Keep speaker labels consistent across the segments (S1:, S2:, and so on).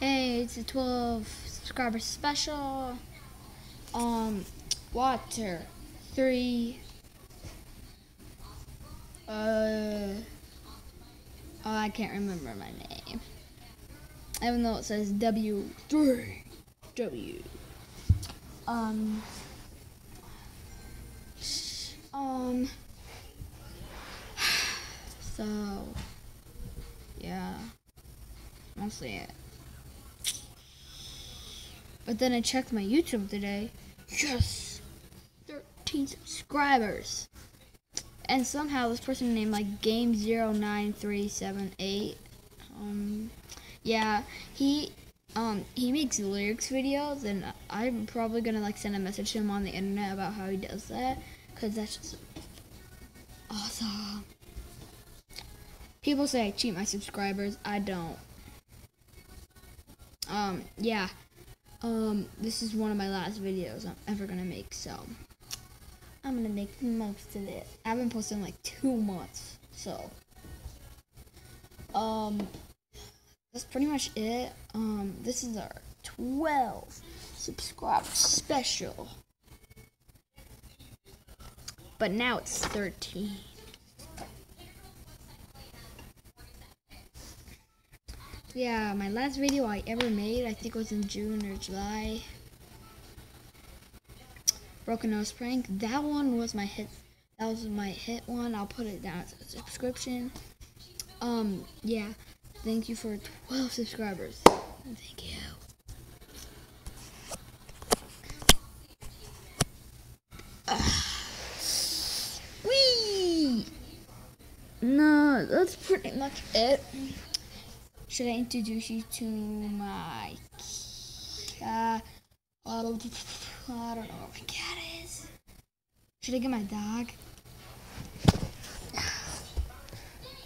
S1: Hey, it's a 12 subscriber special. Um, water, three. Uh, oh, I can't remember my name. Even though it says W three W. Um. Um. So, yeah, mostly it. But then I checked my YouTube today. Yes! 13 subscribers. And somehow this person named like Game09378. Um, yeah, he um he makes lyrics videos and I'm probably gonna like send a message to him on the internet about how he does that because that's just awesome. People say I cheat my subscribers. I don't. Um, yeah. Um, this is one of my last videos I'm ever gonna make, so I'm gonna make the most of it. I've been posting like two months, so um, that's pretty much it. Um, this is our 12 subscriber special, but now it's 13. Yeah, my last video I ever made, I think was in June or July. Broken Nose Prank. That one was my hit. That was my hit one. I'll put it down as a subscription. Um, yeah. Thank you for 12 subscribers. Thank you. Wee! No, that's pretty much it should I introduce you to my cat? I don't know what my cat is. Should I get my dog?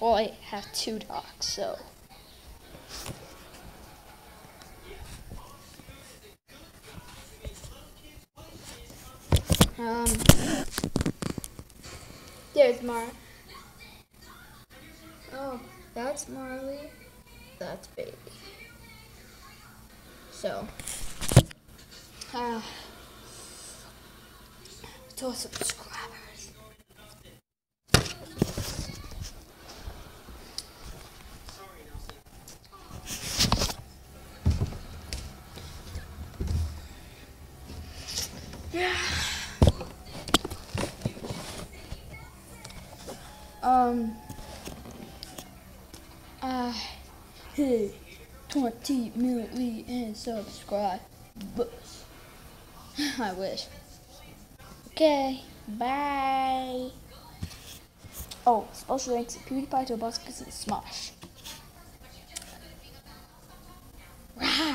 S1: Well, I have two dogs, so. Um, there's Mara. Oh, that's Marley that's baby. So, uh, to subscribers. Yeah. Um. Uh. Hey, 20 million and subscribe. But I wish. Okay, bye. Oh, special thanks to PewDiePie, to Buskis, and Smosh. Right.